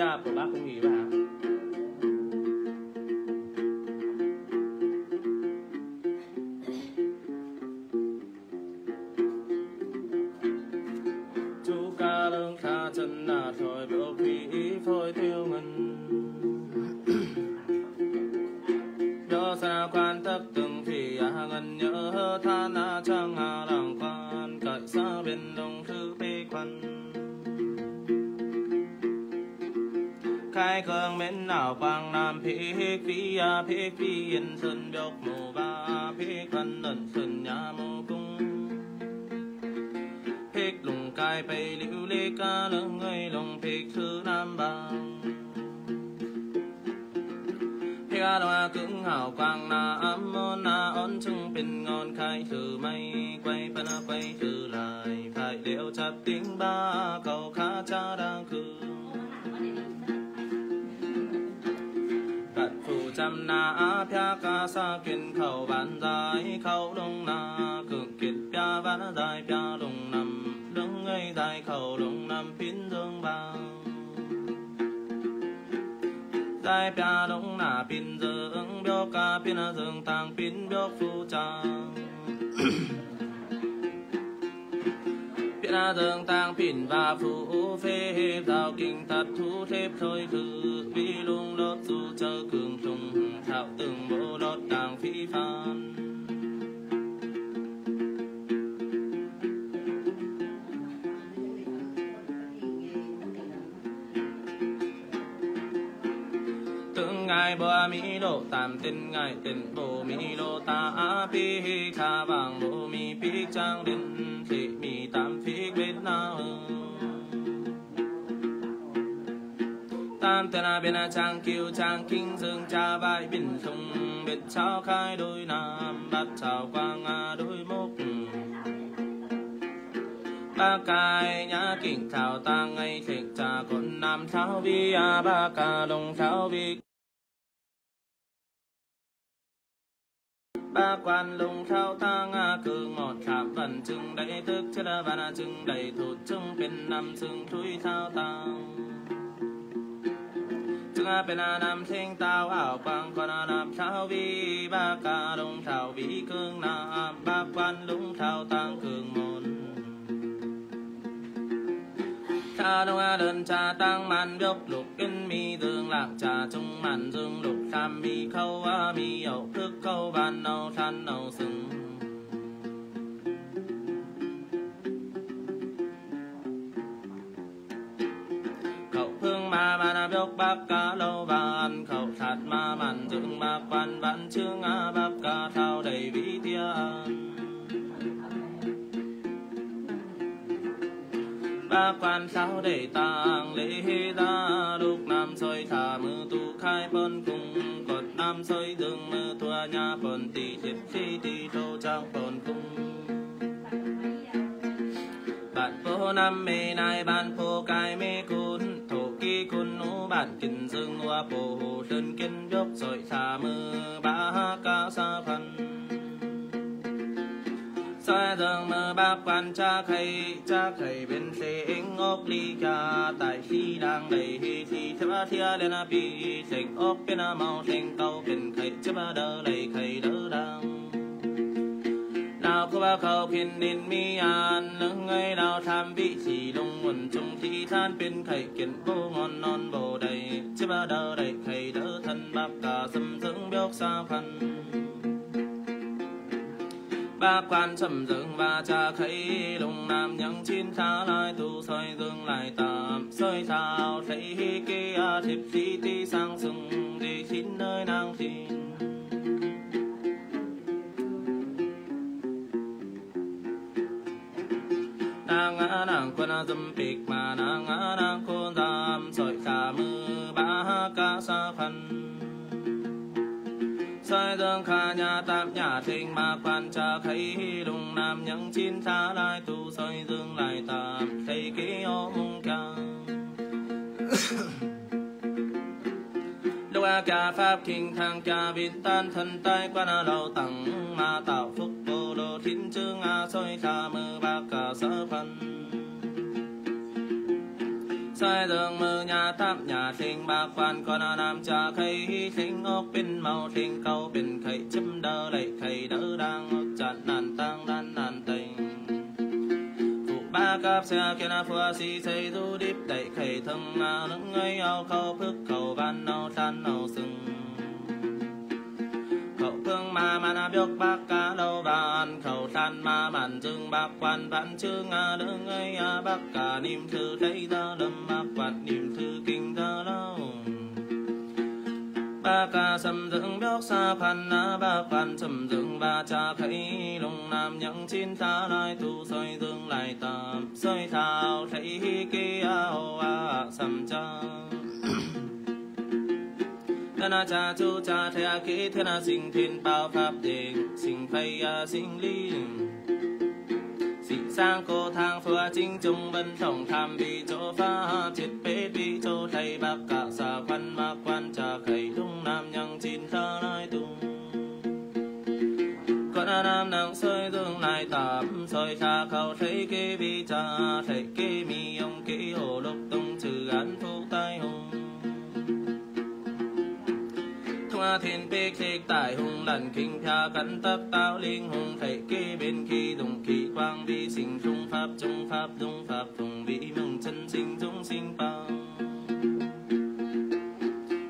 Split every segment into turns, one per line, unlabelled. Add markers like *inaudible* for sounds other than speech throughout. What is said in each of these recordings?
cha của bác cũng nghỉ bà khai khương mến nào quang nam phí phi à phi phi yên sơn biok mù ba phi quan ẩn sơn nhà mù cung. Phi lùng cai bay liễu lê ca lưng người lòng phi sư nam bang phi a loa cứng hào quang na âm môn na ôn chung pin ngon khai thử mây quay bên quay thử lại, phải liễu chặt tiếng ba, cầu khá cha đang cười trăm na á pia ca sa kiên khẩu bán dài khẩu đông na cực kiệt pia bán dài pia đông nằm đứng ngay tại khẩu đông nằm pin dương bao. Dài pia đông na pin dương, biểu ca pin dương tang pin biểu phu trang ra đường tang pin và phụ phê. Giao kinh thật thu thép thôi khử vi lung lót dù chờ cường trùng thạo từng bộ lót đàng phi phan. Ngài bờ mi lô tam tin ngài tin bộ mi lô ta a pi kha vàng bộ mi pi trang đến thị tam tên là bên là trang kiều trang kinh dương cha vai bình không biết chào khai đôi nam bắt chào quang a đôi mốc. Ba cài nhã kinh thảo ta ngay thịt trà con nam tháo vi a ba ca đồng tháo vi ba quan lùng thao ta nga cư ngọt khả vần chừng đầy thức chất đa na chừng đầy thụt chung bên năm chừng thui thao tang chừng bên nam thiên tao ảo quang con nam thao vi, ba ca đồng thao vi cương nam. Ba quan lùng thao tang cường môn cha đông a đơn, cha tăng man biốc lục kinh mi dương lạc, cha trung man dương, lục tham mi khâu a mi ậu thức khâu ban nâu than nâu sừng khẩu phương ma ma na biốc bác cá lâu van khẩu thạt ma man dương ma quan văn chương a bác cá thao đầy vĩ thiên ba quan sao để tàng lễ ta lúc nam soi thả mưa tu khai bơn cùng cột nam soi dương mưa thua nhà phần tỷ thiệt khi tỷ thô trang phần cung. Bạn phố nam mê nai, bạn phố cai mê cún, thổ kỳ cún nú, bạn kinh dương hoa phổ hồ sơn kinh dốc soi thả mưa ba ca sa phần dâng nơ bác quan cha khay cha khay bên xe inh ốc ly cha tại khi đang đầy hi thì thế ba thia lên à a bi, thành ốc bên a mau thành câu bên khay chứ ba đỡ đầy khay đỡ đang nào cô ba khâu phiền nên mi an lưng ngay nào tham vị chỉ lung quần chung thì than bên khay kiện vô ngon non bồ đầy. Chứ ba đỡ đầy khay đỡ thân bác cả sâm dưỡng biốc xa phân ba quan trầm dừng và cha khấy lùng nam, những chín thá lai tu soi dương lại tạm. Soi thao thấy kia, thiệp tí tí sang sừng, đi chín nơi nàng thiên nàng ngã nàng quân dâm bịch mà nàng ngã nàng khôn tam soi khả mưa ba ca sa phần sai dương kha nhà tam nhà thinh ma quan cha khay đông nam nhẫn chín tha lai tu soi dương lại tam thầy ký ô mung ca lúc a ca pháp kinh thang cha viên tan thân tay quan a lâu tặng ma tạo phúc bồ đô thiên chương a soi kha mơ ba ca sơ phân sai đường mơ nhà tháp nhà thình bạc quan con nam cha khay thình ốc pin màu thình câu pin khay chấm đỡ lại khay đỡ đang ốc chặt nàn tăng đan nàn tình. Phụ ba cáp xe kia na phua si xây du điếp đẩy khay thân ngà lưng ấy ao khâu phước khẩu ban nâu tan nâu sừng khẩu thương ma ma na biok bác cá lâu bàn khẩu than ma màn dương bác quan vạn chương a đương ấy a bác cả niệm thư thấy ta lâm bác quan niệm thư kinh ta lâu. Ba ca sầm dưỡng biok sa phan na ba quan sầm dưỡng ba cha thấy lùng nam những chín ta lại tu soi dương lại tạm. Soi thao thấy kia, ô a, sầm chân thân cha chu cha thea kỹ thân sinh, thiên bao pháp định sinh phay a sinh ly. Sinh sang cô thang phua chính trung vân tổng tham bị chỗ pha triệt bế bị chỗ thầy bác cả xa quan ma quan trà khẩy đúng nam nhăng chín thơ nói tung. Con nam nàng soi dương lại tạm soi cha khâu thấy kê bi cha thấy kê mi ông kê hồ lục tung trừ án thu hoa thiên bích khê tại hùng lần kinh pha cắn tấp tao linh hùng thầy kê bên khi đồng kỳ quang vi sinh trung pháp trung pháp trung pháp thùng vĩ mừng chân sinh trung sinh bao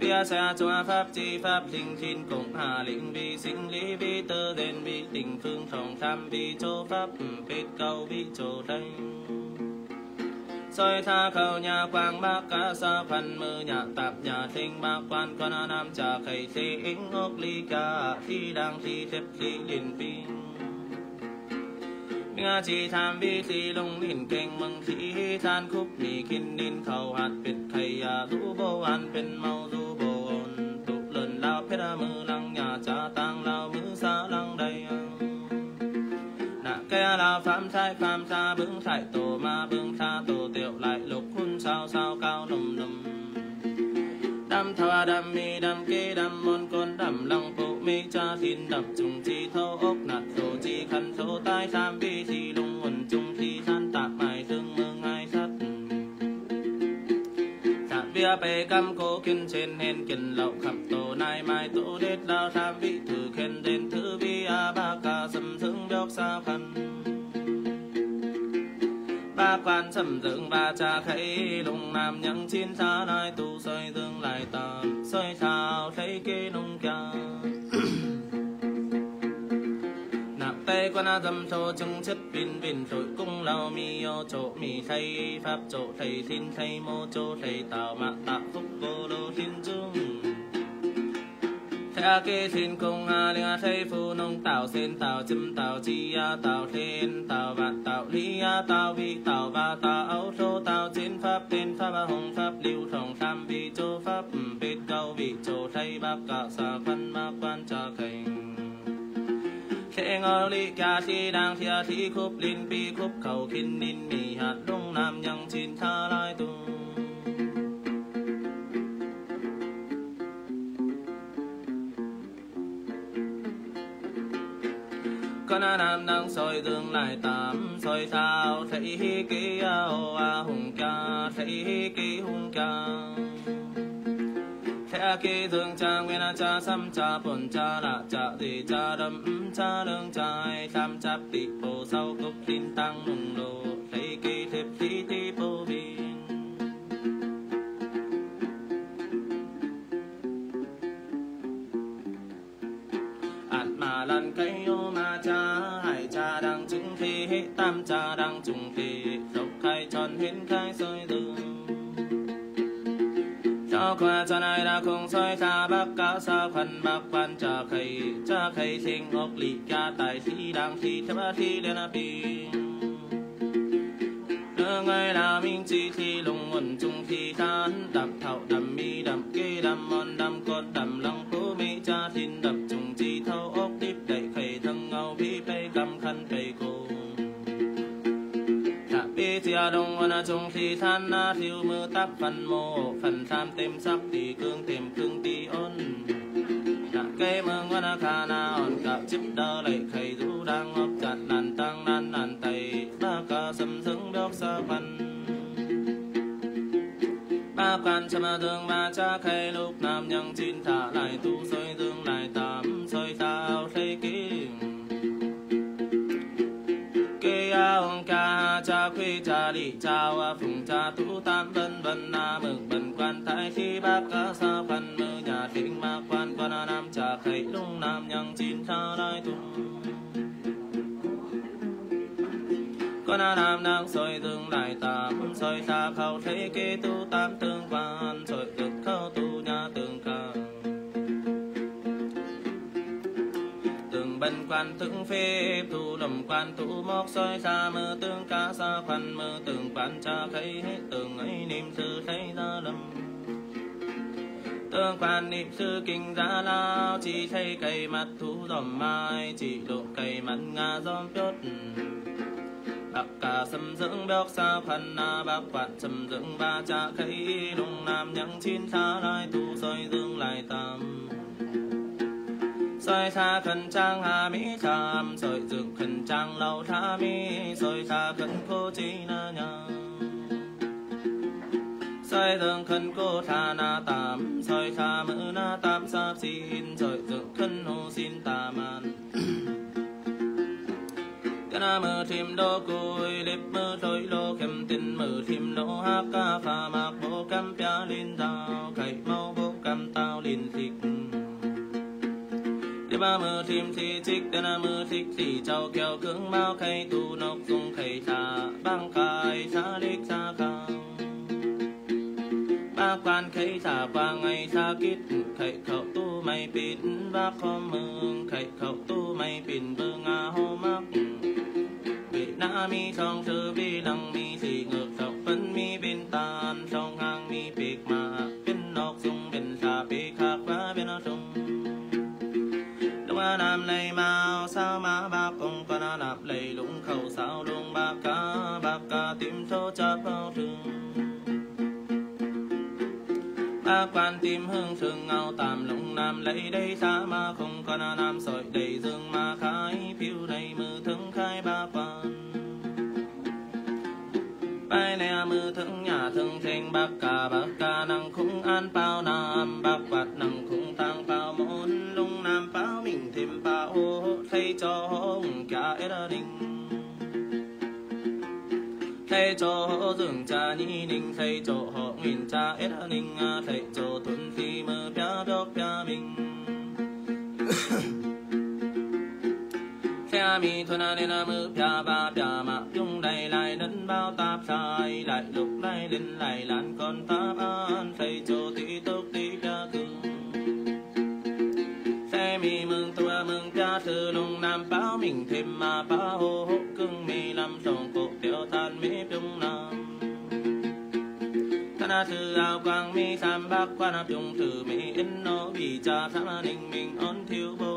bia xa choa pháp, chi pháp, linh thiên cộng hà linh vi sinh lý vi tơ đền vi tình phương phòng tham vi châu pháp bết cao vi châu thanh soi tha khâu nhà quang bác ca sa phần mơ nhà tạp nhà thinh bác quan con nam trà khẩy thi ính ngốc ly ca thi đang thi thếp thi liền pin. Nga chi tham vi thi lông liền kênh mừng thi than khúc mì kinh nín khẩu hạt biệt thầy à du bô an bên mau du bô ôn. Tụ lần lao phết mơ lăng nhà cha tang lao mư xa lăng đầy à nạ la phạm thái phạm tha bướng thải tổ ma bướng tha tổ tiểu lại lục hun sao sao cao nồng nồng đam thoa đam mi, đam kê, đam môn con đam lăng phụ mi cha thiên đập trùng chi thâu ốc nạt tổ chi khăn thâu tai tham bi chi lung quần trung chi than tạp mài thương bia bề cam cố kinh trên hên kinh lậu khắp tổ nai mai tổ đết đao tham vị thử khen đến thứ bi a ba ca sầm thương biok sa khăn ba quan sầm dưỡng ba cha khấy lùng nam nhẫn chín xa nai tu soi dương lại tạm soi thao thấy kê nung kia *coughs* nạp tay quan a dâm thô chứng chất thiên bin tội cung lao mi yo chỗ mi thay pháp chỗ thầy thiên thay mô chỗ thầy tạo mạng tạ phúc vô đô thiên dung thế kê thiên cung a linh a thầy phu nông tạo sen tạo chim tạo chi a tạo thiên tạo vạn tạo lý a tạo vi tạo và tạo ấu thô tạo chiến pháp tên pháp a hồng pháp lưu thông tham vi chỗ pháp bết cao vị chỗ thầy bác cả sa phân ma quan trà kinh thế ngơ li ca thi đang thia thi khúc linh pi khúc khẩu kinh ninh mì hạt đông nam nhăng chín tha lai tu con nam đang soi đường lại tám soi sao thấy cái ao a hùng ca thấy cái hùng ca thế kê thương cha, nguyên cha sam cha, bổn cha la cha thì cha đâm cha, lương trai tam cha bị bồ, sau cốc tin tăng nung đồ thấy kê thiệp thi thi bồ bin mà lần cây, ô ma cha hai cha đang chứng thi, tam cha đang trùng thi dốc khai tròn hiến khai soi đường cho qua cho này đã không soi ta bác cả sa phần bác quan cha khay cha khay sinh ngọc lị cha tại thi đang thi thấp thi lên a pi đưa ngay là minh chi thi lùng nguồn trung thi tán đầm thảo đầm mi đầm kê đầm mòn đầm con đầm lăng phố mi cha thiên đập trùng chi Thả đông wana chung thi than na thiêu mưa tắp phần mô phần tham tem sắc tì cương tem cương tì ôn Nạ cây mương wana kha na on cạo chip đơ lệ khay du đang ngọc chặt nàn tăng nan nàn tay ba ca sầm sững đốc sa quan chăm thương ba cha khay lúc nam nhân chín thả lại tu soi dương lại tám soi tao thấy kinh ya ông ca cha quy cha đi cha wa phùng cha tu tam vân vân na mừng vân quan thái khi bác ca sa phan mơ nhà thịnh ma quan quan nam cha khai lung nam nhân chín cha đai tu con nam đang soi tương lại tám soi xa khâu thấy kế tu tam tương quan soi cực khâu tu nhà tương ca tương bần quan tương phê tu lầm quan tu móc, soi xa mơ tương ca xa khoan mơ tương quan cha thấy hết tường ấy niệm sư thấy ra lầm. Tương quan niệm sư kinh giá lao, chỉ thấy cây mặt thú dòm mai, chỉ độ cây mặt ngà dòm chốt. Bạc cả sâm dưỡng béo xa phần na bạc quạt sâm dưỡng ba cha thấy đông nam nhang chín xa lai, tu soi dương lại tam soi tha khẩn trang hà mỹ tham soi dược khẩn trang lâu tha mi. Soi tha khẩn cô chi na nhà soi dương khẩn cô tha na tam. Soi tha mữ na tam sa xin. Soi dược khẩn hồ xin ta man. Na mơ thêm đô cùi. Lip mơ thôi lô kem tin mơ thêm đô hát ca pha mạc bố cam pia linh tao khẩy mau bố cam tao linh thịt ba mơ thêm thì chích đê na mơ thích thì châu kéo cứng mau khay tu nọc dùng khay thả, băng khai xa đích xa khao ba quan khay thả qua ngày xa kít, khay khẩu tu mày pin ba khó mừng khay khẩu tu mày pin bơ ngà hô mắc. Na mi song sư bi lăng mi thì ngược sọc phân mi bên tan song hang mi bịch mà bên nọc sung bên xa bì khác và bên nó sung ma nam lây mau sao ba công ông con nạp lây lũng khẩu sao lung ba ca ba ca tìm thô chấp bao trường ba quan tìm hương thương ngao tạm lũng nam lấy đây xa ma không con nam sợi đầy dương ma khai phiêu đầy mưa thương khai ba quan. Bay nè mưa thương nhà thương thành bạc ca bạc ca năng khung an bao nam bạc quạt năng thay cho cả ế đình thay cho dường cha ni ninh. Thay cho họ nguyên cha era ninh à, thay cho tuấn khi mơ bia đốc bia mình. Xe mi thuần à, nên à, mơ bia ba bia mà. Dung đầy lại đến bao tạp sai. Lại lục lại lên lại lan con tạp an. Thay cho tí tốc tí bia cưng cha thư lùng nam báo mình thêm mà báo hô hô cưng mi làm sông cổ tiêu tan mi trung nam. Na thư ao quang mi sam bác quan áp dụng thư mi in nó vì cha tham ninh mình on thiếu bố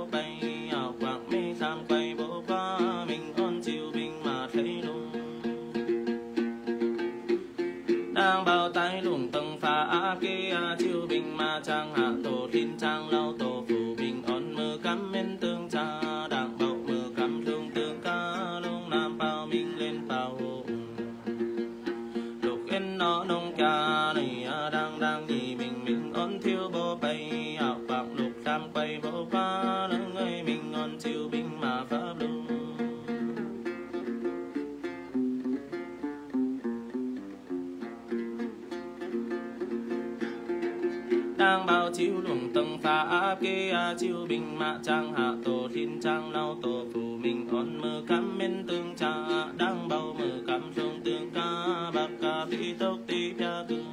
đang bao chiếu luồng tầng phá a chiếu bình mạ trang hạ tổ thiên trang lao tổ phù mình on mơ cắm men tương cha đang bao mơ cắm sông tương ca bạc ca tí tốc tí pia cưng.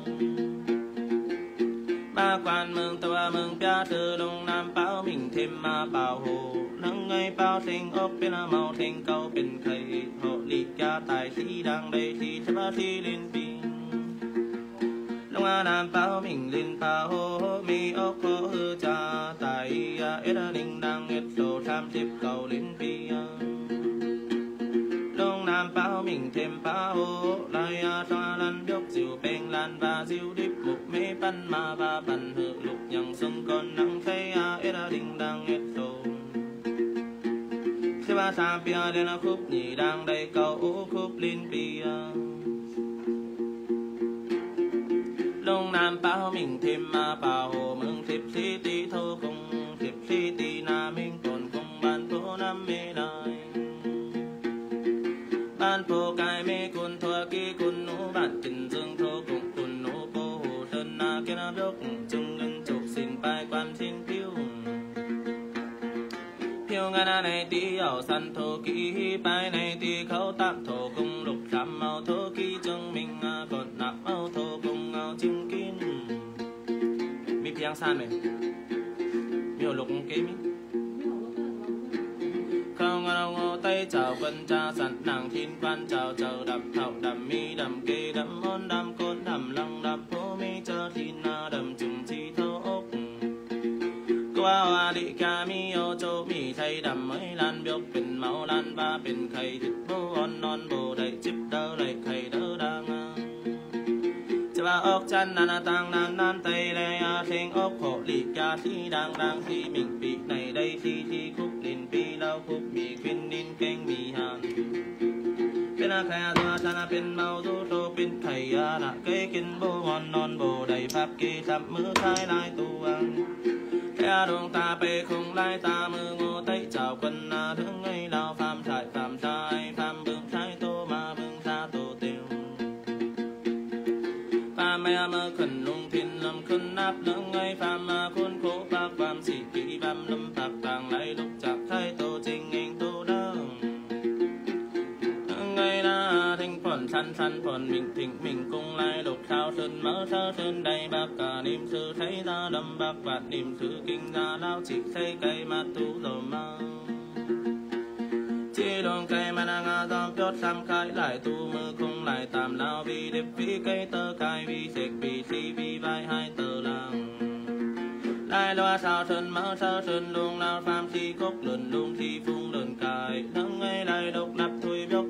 Ba quan mừng tòa mừng pia từ đông nam báo mình thêm ma bảo hồ nâng ngay bao thành ốc bên màu thành câu bên khầy. Hộ lý ca tài sĩ đang đây thì chấp thi lên bình long nam bao mình lên bao mi ốc khô hư cha tại ít ninh đang ít đồ tham tiếp cầu lên pi long nam bao mình thêm bao ya xoa lan dốc diều beng lan và diều điệp mục mê pan ma và pan hự lục nhằng sông con nắng thấy ít ninh đang ít đồ thế ba sa pia lên khúc nhị đang đầy cầu khúc lên pia lông nam bao mình thêm ma bảo mừng thiệp sĩ tí thô cùng. Thiệp sĩ tí na mình còn cùng ban phố nam mê lại ban phố cai mê cun thua ký cun nú bạn tình dương thô cùng cun nú cô hồ sơn na kia na đốc. Chung ngân chụp xin bài quan xin tiêu tiêu ngân này tí ở săn thô ký, bài này tí khâu tạm thô cùng. Lục sắm mau thô ký chung mình à, còn nạp mau thô cùng ngao mi piang san mày mi ở lục ký mi. Không ngao ngô tay chào quân cha, sẵn nàng thiên quan chào chào đầm thảo đầm mi đầm kê đầm môn đầm côn đầm lăng đầm phố mi chờ thiên na, đầm chừng chi thâu ốc. Qua hoa đi ca mi, ô châu mi thay đầm mới lan biốc bình máu lan, ba bình khay thịt bố on, non, bồ đầy chip đỡ đầy khay đỡ ốc chân na na tăng nan nan tây lê a sinh ốc khổ lì ca thi đang đang thi mình bị này đây thi thi khúc lìn bi lao khúc mì khuyên nín canh mì hàn. Bên a khay a chân a bên mau du tô bên khay a là cây kinh bố on non bồ đầy pháp kê sắp mưa khai lai tu ăn kẻ đường ta bê không lai ta mưa ngô tây chào quân na thương ngay lao phạm trại thiên nắp lưng ngay phàm ma khôn khổ bạc phạm sĩ kỵ phạm lâm bạc tàng lại lục chặt thái tô trình anh tổ đương. Ngay na thanh phòn, săn săn phòn, mình thịnh mình cung lai lục sao sơn mơ sao sơn đầy bạc cả niệm sư thấy ra đâm bạc vạt, niệm sư kinh ra lao chỉ thấy cây mà tu rồi mang chi đồng cây mà đang ngã dòm chốt sam khai lại tu mơ không lại tạm lao vì đẹp vì cây tơ khai vì sệt vì si, vì vai hai tờ lăng. Lại loa sao sơn mơ sao sơn luôn lao phàm si cốc lần luôn si, phung lần cài. Nâng ngay lại độc lập, thui bióc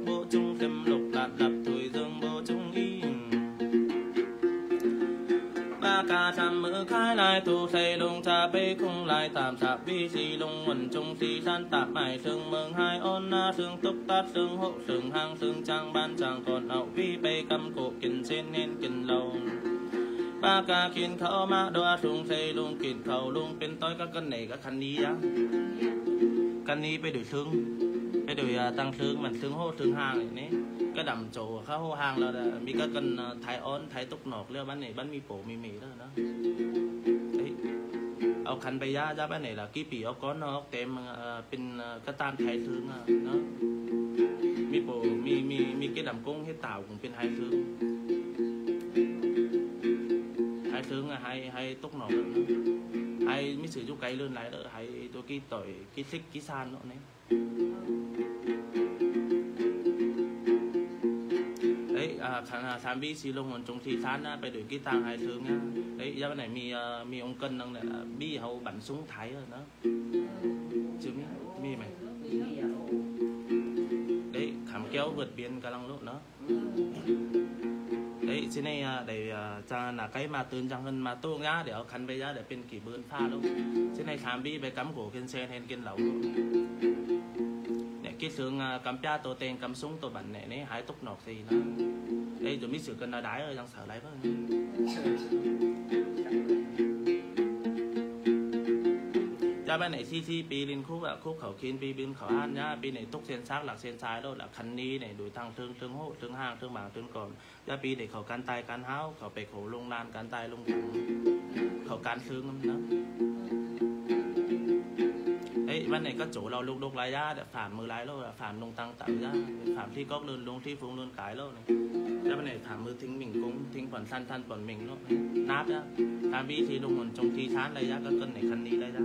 ทำมือคายลายตูใส่ลงจะไปคงลายตามสับวิสีลงหวนจงสีสันตัดใหม่ซึ่งเมืองไฮออนนาซึ่งตุกตัดซึ่งหกซึ่งหางซึ่งจางบ้านจางก่อนเอาวีไปกำโกกินเส้นเห็นกินลงปากากินเขามาดัวทุงใส่ลุงกินเขาลุงเป็นต้อยก็กันไหนก็คันนี้ยะคันนี้ไปดูซึ่งไปดูยาตั้งซึ่งมันซึ่งโหซึ่งห่างอย่างนี้ cái đầm trụ khá hô hang là mi cái cần ờ, thái ón thái túc nọc leo bán này bán mi phổ, mi mì đó đó. Đấy. Ao khăn bây giá giá bán này là kí bì ao có nó ao tem pin ờ, ờ, cái tan thái thương nó mi bổ mi mi mi cái đầm cung hết tàu cũng pin hai thương. Hai thương là hai hai túc nọc hai mi sử dụng cái luôn lại đó hai tôi kí tỏi kí thích kí san nữa này. đấy khám kéo vượt biên cả lăng lúc đó đấy trên này à, để à, cha là cái mà tương chẳng hơn mà tô nhá để ở khăn bây giờ để bên kỳ bươn pha luôn trên này khám bi về cắm cổ kiên sen hen kiên lẩu luôn để cái xương à, cắm cha tô tên cắm súng tô bắn này này hái túc nọc gì nó đây rồi biết sự cân đá đái rồi đang sợ lấy với cha bên này si siปีลินคู่แบบคู่เขาคินปีบินเขาอ่านย่าปีไหนตุกเซนซากหลักเซนซ้ายแล้วห sướng à, cầm cha tổ tiền cầm súng tổ bệnh này nấy hãy túc nọt thì nó đây rồi mi sướng cần nó đái rồi đang sợ lấy với cha bên này xì xì pi lên khúc ạ khúc khẩu kiên pi bên khẩu an nhá. Pi này túc sen xác, lạc sen trái đó là khăn ni này đuổi thăng thương thương hộ, thương hàng, thương bảng thương cồn cha pi để khẩu can tay can háo, khẩu bể khẩu lung lan can tay lung thẳng. Khẩu can thương lắm đó. วันไหนก็โจเราลูกลูกลายยาต่ฝ่ามมือลายแล้วฝ่ามลงตังต่าย่าฝ่ามที่ก๊อกเลืนลงที่ฟุ้งเลืนกายแล้วเนี่ยวันไหนฝ่ามมือทิ้งหมิ่งกุ้งทิ้งผ่อนสั้นท่านผ่อนหมิ่งแล้วนับย่าตามบีทีลงหนจงทีช้านเลยยาก็เกินไหนคันนี้ได้ย่า